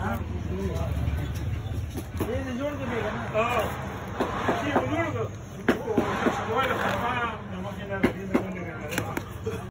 हाँ। ये जोड़ के देगा ना। हाँ।